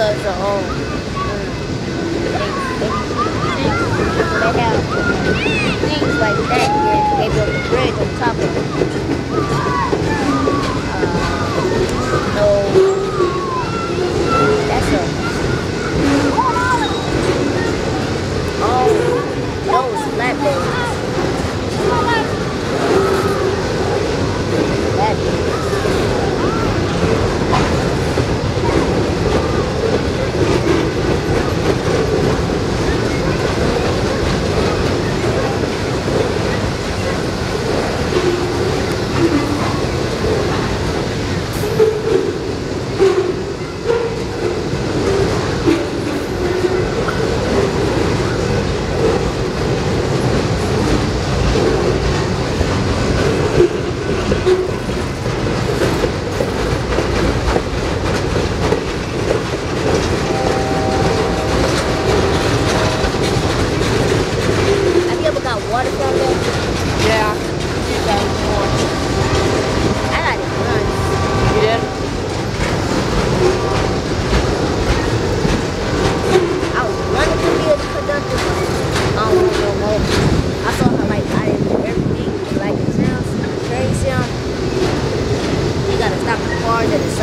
Yeah. They, they, have things like that, and they built a bridge on top of it. A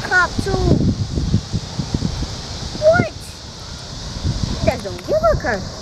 cop too. What? He don't give a curse.